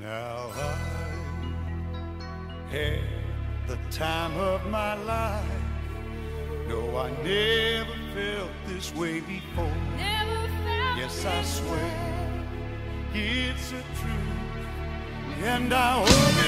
Now I had the time of my life. No, I never felt this way before. Yes, I swear. way. It's a truth, and I hope it